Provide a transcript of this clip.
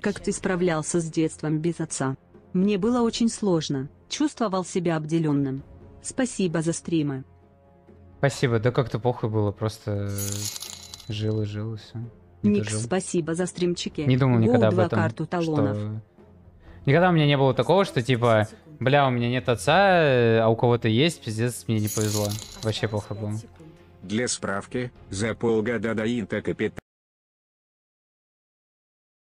Как ты справлялся с детством без отца? Мне было очень сложно, чувствовал себя обделенным. Спасибо за стримы. Спасибо, да как-то похуй было, просто жил и жил, и все. Ник, спасибо за стримчики. Не думал никогда об Гоу, этом. карту талонов. что- Никогда у меня не было такого, что типа, бля, у меня нет отца, э, а у кого-то есть, пиздец, мне не повезло. Вообще плохо было. Для справки, за полгода до Инта капитан